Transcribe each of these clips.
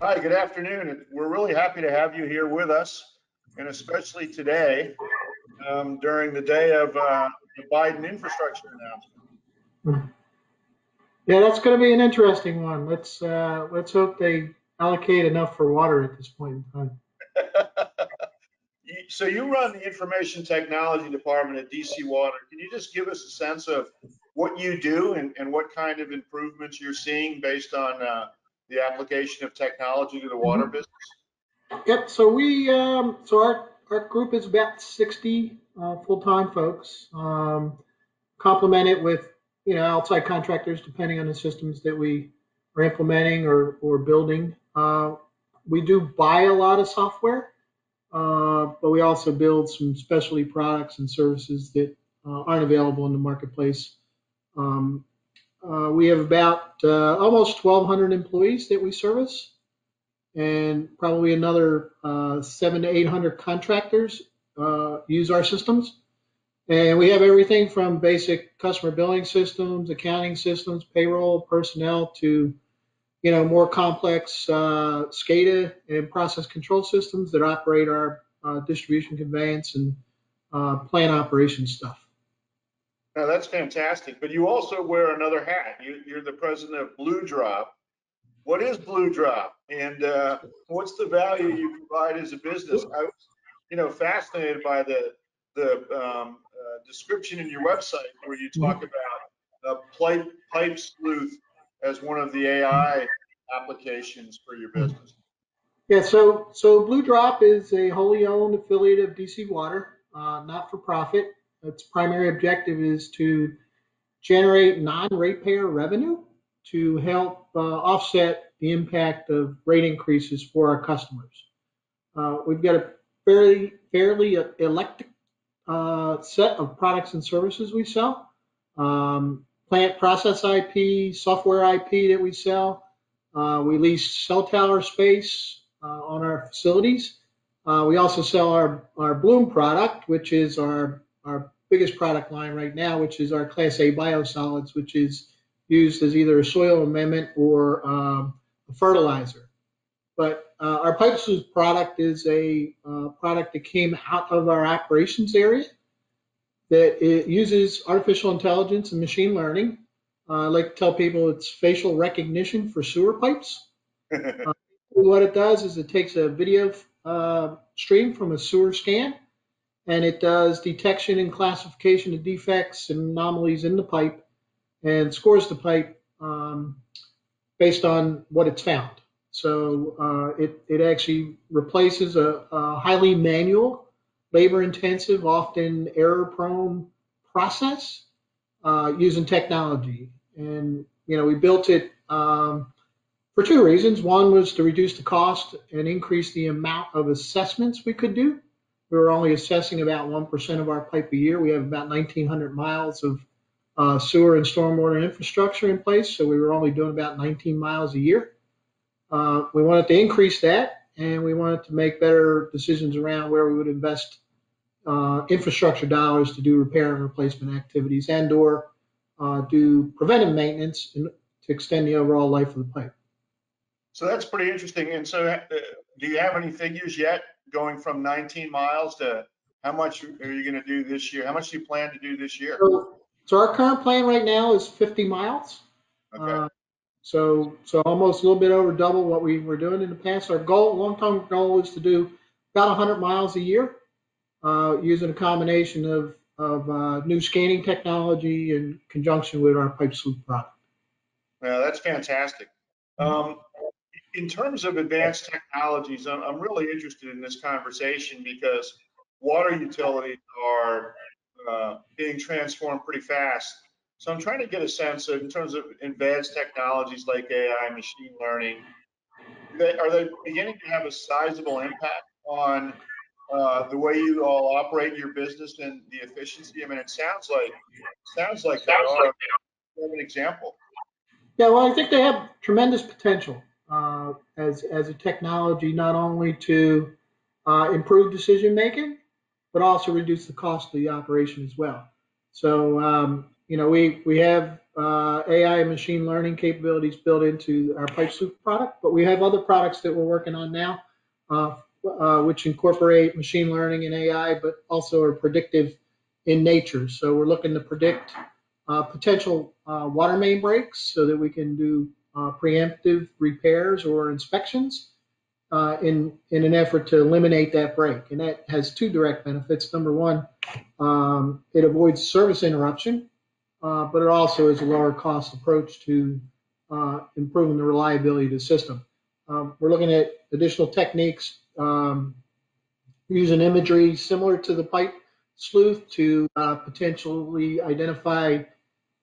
Hi, good afternoon. We're really happy to have you here with us, and especially today um, during the day of uh, the Biden infrastructure announcement. Yeah, that's going to be an interesting one. Let's uh, let's hope they allocate enough for water at this point in time. so you run the information technology department at DC Water. Can you just give us a sense of what you do and, and what kind of improvements you're seeing based on uh, the application of technology to the water mm-hmm. business? Yep. So we um, so our our group is about 60 uh, full-time folks, um, complemented with you know outside contractors depending on the systems that we are implementing or or building. Uh, we do buy a lot of software, uh, but we also build some specialty products and services that uh, aren't available in the marketplace. Um, uh, we have about uh, almost 1,200 employees that we service, and probably another uh, seven to 800 contractors uh, use our systems. And we have everything from basic customer billing systems, accounting systems, payroll, personnel, to you know more complex uh, SCADA and process control systems that operate our uh, distribution conveyance and plant operation stuff. Now that's fantastic. But you also wear another hat. You, are the president of Blue Drop. What is Blue Drop, and uh, what's the value you provide as a business? I was, you know, fascinated by the the um, uh, description in your website where you talk mm-hmm. about pipe pipe sleuth as one of the AI applications for your business. Yeah, so so Blue Drop is a wholly owned affiliate of DC Water, uh, not for profit. Its primary objective is to generate non-ratepayer revenue to help uh, offset the impact of rate increases for our customers. Uh, we've got a fairly fairly eclectic uh, set of products and services we sell. Um, plant process IP, software IP that we sell. Uh, we lease cell tower space uh, on our facilities. Uh, we also sell our, our Bloom product, which is our our biggest product line right now, which is our Class A biosolids, which is used as either a soil amendment or um, a fertilizer. But uh, our pipe product is a uh, product that came out of our operations area that it uses artificial intelligence and machine learning. Uh, I like to tell people it's facial recognition for sewer pipes. Uh, what it does is it takes a video uh, stream from a sewer scan and it does detection and classification of defects and anomalies in the pipe and scores the pipe um, based on what it's found. So uh, it, it actually replaces a, a highly manual, labor intensive, often error prone process uh, using technology. And, you know, we built it um, for two reasons. One was to reduce the cost and increase the amount of assessments we could do we were only assessing about 1% of our pipe a year. We have about 1,900 miles of uh, sewer and stormwater infrastructure in place, so we were only doing about 19 miles a year. Uh, we wanted to increase that, and we wanted to make better decisions around where we would invest uh, infrastructure dollars to do repair and replacement activities and or uh, do preventive maintenance in, to extend the overall life of the pipe. So that's pretty interesting. And so, uh, do you have any figures yet going from 19 miles to how much are you going to do this year? How much do you plan to do this year? So, so our current plan right now is 50 miles. Okay. Uh, so, so almost a little bit over double what we were doing in the past. Our goal, long-term goal, is to do about 100 miles a year, uh, using a combination of of uh, new scanning technology in conjunction with our pipe sleuth product. Yeah, that's fantastic. Um, in terms of advanced technologies, I'm, I'm really interested in this conversation because water utilities are uh, being transformed pretty fast. So I'm trying to get a sense of, in terms of advanced technologies like AI, machine learning, they, are they beginning to have a sizable impact on uh, the way you all operate your business and the efficiency? I mean, it sounds like sounds like they are. Have an example. Yeah, well, I think they have tremendous potential uh, as, as a technology not only to uh, improve decision making, but also reduce the cost of the operation as well. So, um, you know, we, we have uh, AI and machine learning capabilities built into our Pipe Sleuth product, but we have other products that we're working on now, uh, uh, which incorporate machine learning and AI, but also are predictive in nature. So we're looking to predict uh, potential water main breaks so that we can do uh, preemptive repairs or inspections uh, in in an effort to eliminate that break. And that has two direct benefits. Number one, um, it avoids service interruption, uh, but it also is a lower cost approach to uh, improving the reliability of the system. Um, we're looking at additional techniques um, using imagery similar to the pipe sleuth to uh, potentially identify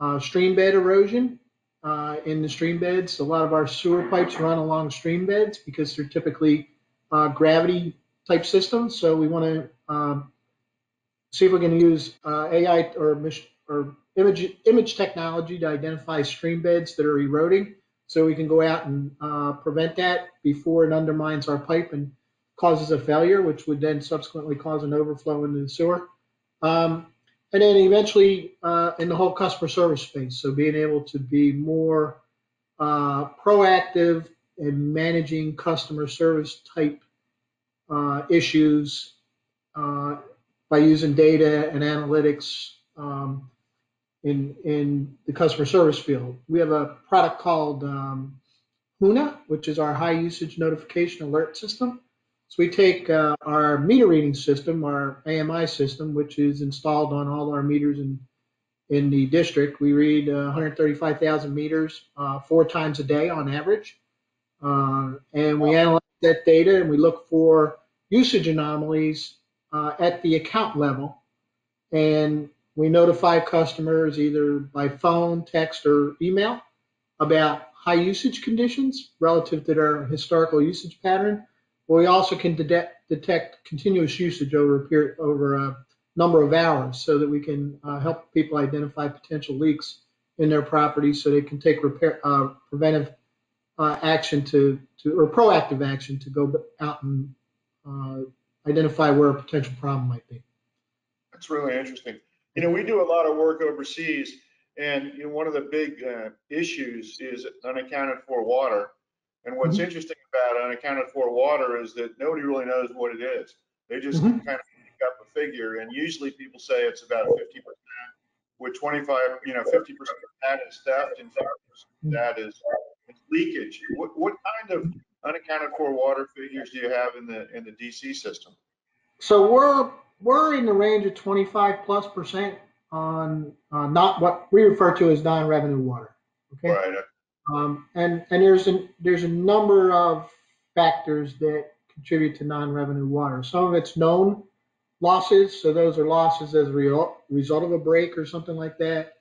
uh, stream bed erosion uh, in the stream beds. A lot of our sewer pipes run along stream beds because they're typically uh, gravity type systems. So we want to um, see if we can use uh, AI or, or image, image technology to identify stream beds that are eroding. So we can go out and uh, prevent that before it undermines our pipe and causes a failure, which would then subsequently cause an overflow into the sewer. Um, and then eventually uh, in the whole customer service space. So being able to be more uh, proactive in managing customer service type uh, issues uh, by using data and analytics um, in in the customer service field. We have a product called um, HUNA, which is our high usage notification alert system. So we take uh, our meter reading system, our AMI system, which is installed on all our meters in in the district. We read uh, 135,000 meters uh, four times a day on average, uh, and we analyze that data and we look for usage anomalies uh, at the account level, and we notify customers either by phone, text, or email about high usage conditions relative to their historical usage pattern but we also can detect, detect continuous usage over a period, over a number of hours so that we can uh, help people identify potential leaks in their property so they can take repair, uh, preventive uh, action to, to, or proactive action to go out and uh, identify where a potential problem might be. That's really interesting. You know, we do a lot of work overseas and you know, one of the big uh, issues is unaccounted for water. And what's Mhm. interesting about unaccounted for water is that nobody really knows what it is. They just Mhm. kind of pick up a figure, and usually people say it's about 50%, with 25, you know, 50% of that is theft and 50% of that is is leakage. What, what kind of unaccounted for water figures do you have in the in the DC system? So we're we're in the range of 25 plus percent on uh, not what we refer to as non-revenue water. Okay. Right. Um, and and there's a there's a number of factors that contribute to non-revenue water. Some of it's known losses, so those are losses as a result result of a break or something like that.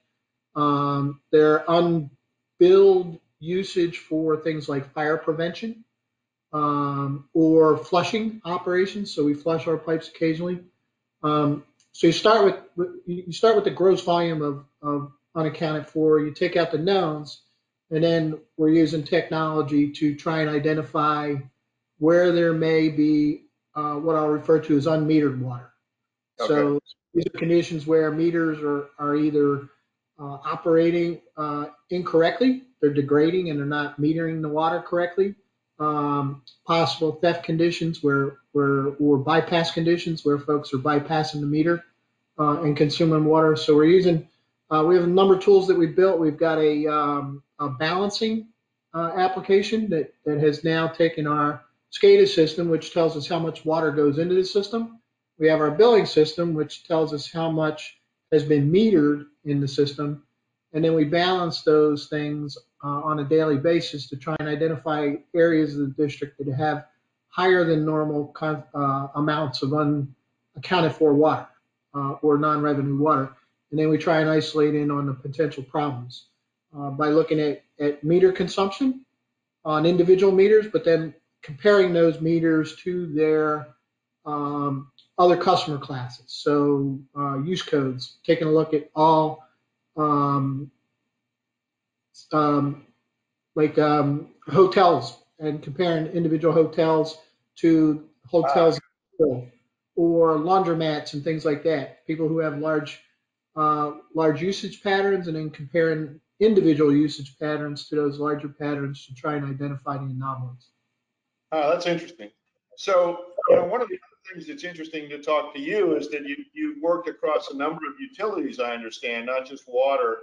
Um, there are unbilled usage for things like fire prevention um, or flushing operations. So we flush our pipes occasionally. Um, so you start with you start with the gross volume of, of unaccounted for. You take out the knowns and then we're using technology to try and identify where there may be uh, what I'll refer to as unmetered water. So these are conditions where meters are, are either uh, operating uh, incorrectly, they're degrading and they're not metering the water correctly. Um, possible theft conditions where, where, or bypass conditions where folks are bypassing the meter uh, and consuming water. So we're using, uh, we have a number of tools that we built. We've got a, um, a balancing uh, application that, that has now taken our SCADA system, which tells us how much water goes into the system. We have our billing system, which tells us how much has been metered in the system. And then we balance those things uh, on a daily basis to try and identify areas of the district that have higher than normal uh, amounts of unaccounted for water uh, or non-revenue water. And then we try and isolate in on the potential problems uh, by looking at, at meter consumption on individual meters, but then comparing those meters to their um, other customer classes. So uh, use codes, taking a look at all um, um, like um, hotels and comparing individual hotels to hotels or laundromats and things like that. People who have large uh, large usage patterns and then comparing individual usage patterns to those larger patterns to try and identify the anomalies. Oh, that's interesting. So, you know, one of the other things that's interesting to talk to you is that you, you've worked across a number of utilities, I understand, not just water,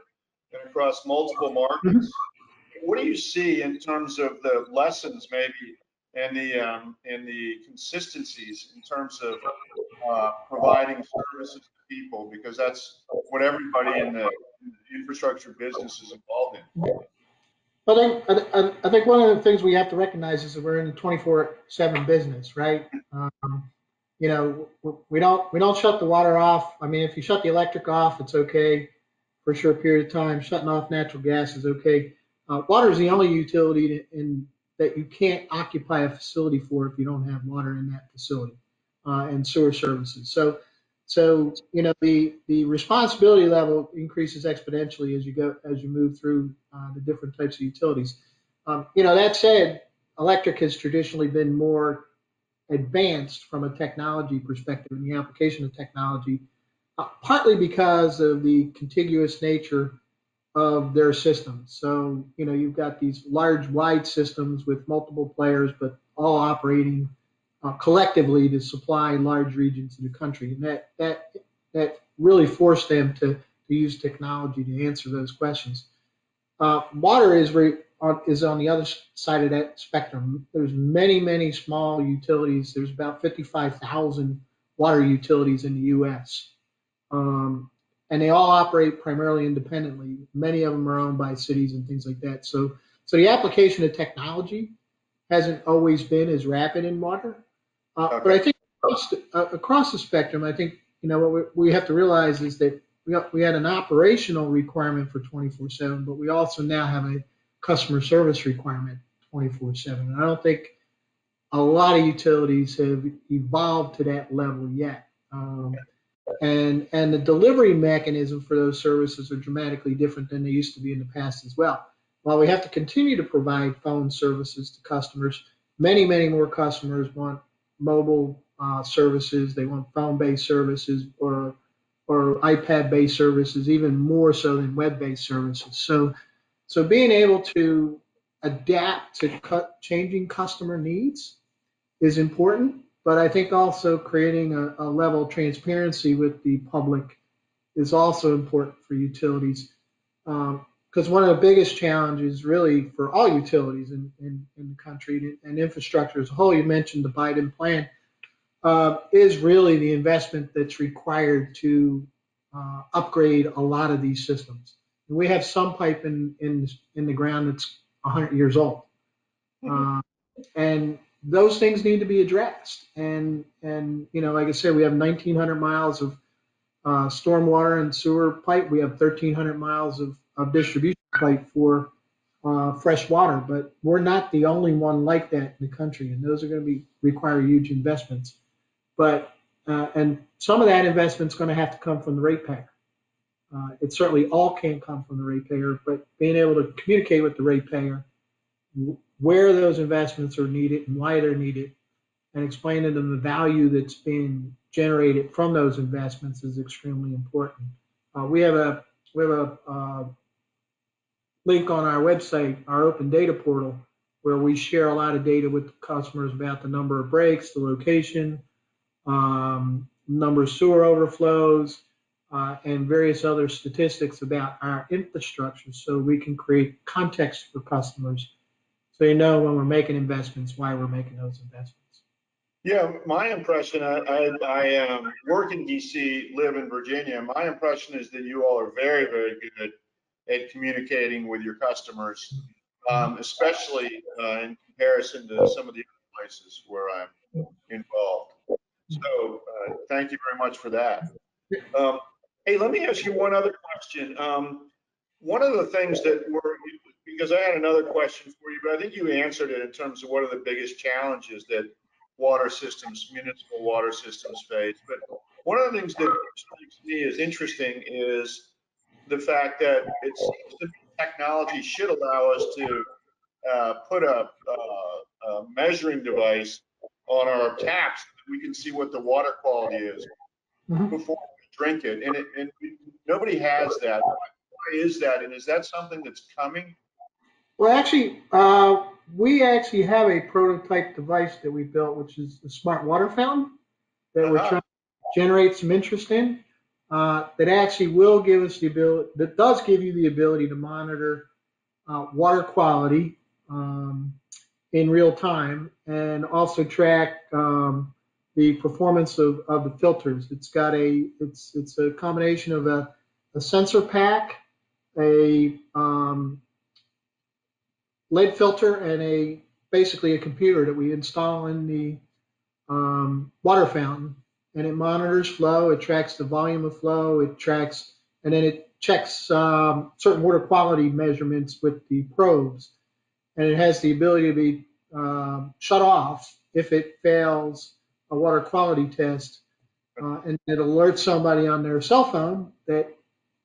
and across multiple markets. What do you see in terms of the lessons maybe and the, um, and the consistencies in terms of, uh, providing services to people? Because that's what everybody in the infrastructure business is involved in. I think, I, think one of the things we have to recognize is that we're in a twenty-four seven business, right? Um, You know, we don't, we don't shut the water off. I mean, if you shut the electric off, it's okay for a short period of time. Shutting off natural gas is okay. Uh, water is the only utility in, that you can't occupy a facility for if you don't have water in that facility, uh, and sewer services. So, so, you know, the, the responsibility level increases exponentially as you go, as you move through uh, the different types of utilities. Um, You know, that said, electric has traditionally been more advanced from a technology perspective and the application of technology, uh, partly because of the contiguous nature of their systems. So, you know, you've got these large, wide systems with multiple players, but all operating uh, collectively to supply large regions of the country. And that, that, that really forced them to, to use technology to answer those questions. Uh, water is, re, on, is on the other side of that spectrum. There's many, many small utilities. There's about 55,000 water utilities in the U.S. Um, and they all operate primarily independently. Many of them are owned by cities and things like that. So, so the application of technology hasn't always been as rapid in water. Uh, But I think across the, uh, across the spectrum, I think you know what we, we have to realize is that we got, we had an operational requirement for 24/7, but we also now have a customer service requirement 24/7. And I don't think a lot of utilities have evolved to that level yet. Um, and and the delivery mechanism for those services are dramatically different than they used to be in the past as well. While we have to continue to provide phone services to customers, many many more customers want mobile uh, services. They want phone-based services or or iPad-based services, even more so than web-based services. So so being able to adapt to changing customer needs is important but I think also creating a, a level of transparency with the public is also important for utilities. Because um, one of the biggest challenges, really, for all utilities in, in, in, the country and infrastructure as a whole, you mentioned the Biden plan, uh, is really the investment that's required to uh, upgrade a lot of these systems. And we have some pipe in, in, in the ground that's 100 years old. Mm-hmm. Uh, and those things need to be addressed. And and you know, like I said, we have 1,900 miles of uh, stormwater and sewer pipe. We have 1,300 miles of, of distribution pipe for uh, fresh water, but we're not the only one like that in the country, and those are going to be require huge investments. But uh, and some of that investment is going to have to come from the ratepayer. Uh, it certainly all can't come from the ratepayer, but being able to communicate with the ratepayer where those investments are needed and why they're needed, and explain to them the value that's being generated from those investments is extremely important. Uh, we have a we have a uh, link on our website, our open data portal, where we share a lot of data with customers about the number of breaks, the location, um, number of sewer overflows, uh, and various other statistics about our infrastructure so we can create context for customers so you know when we're making investments, why we're making those investments. Yeah, my impression, I, I, I um, work in DC, live in Virginia. My impression is that you all are very, very good at communicating with your customers, um, especially uh, in comparison to some of the other places where I'm involved. So uh, thank you very much for that. Um, hey, let me ask you one other question. Um, one of the things that we're because I had another question for you, but I think you answered it in terms of what are the biggest challenges that water systems, municipal water systems face. But one of the things that strikes me as interesting is the fact that it seems that technology should allow us to uh, put a, a, a, measuring device on our taps so that we can see what the water quality is mm-hmm. before we drink it, and it, and nobody has that. Why is that, and is that something that's coming? Well, actually, uh, we actually have a prototype device that we built, which is the smart water fountain that we're Uh-huh. trying to generate some interest in. Uh, that actually will give us the ability, that does give you the ability to monitor uh, water quality um, in real time and also track um, the performance of, of the filters. It's got a, it's, it's a combination of a, a sensor pack, a um, lead filter and a basically a computer that we install in the um, water fountain. And it monitors flow it tracks the volume of flow it tracks and then it checks um, certain water quality measurements with the probes. And it has the ability to be um, shut off if it fails a water quality test. Uh, and it alerts somebody on their cell phone that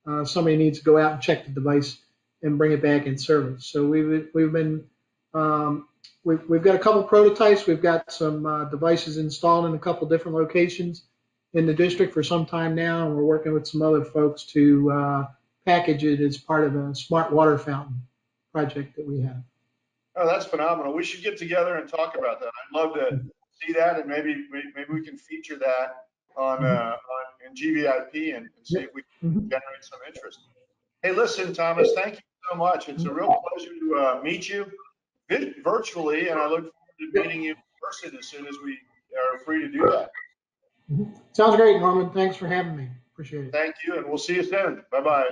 uh, somebody needs to go out and check the device and bring it back in service. So we've we've been um, we've we've got a couple prototypes. We've got some uh, devices installed in a couple different locations in the district for some time now, and we're working with some other folks to uh, package it as part of a smart water fountain project that we have. Oh, that's phenomenal. We should get together and talk about that. I'd love to see that, and maybe maybe we can feature that on uh, on in GVIP and, and see if we can Mhm. generate some interest. Hey, listen, Thomas, thank you so much. It's a real pleasure to uh, meet you virtually, and I look forward to meeting you in person as soon as we are free to do that. Sounds great, Norman. Thanks for having me. Appreciate it. Thank you, and we'll see you soon. Bye bye.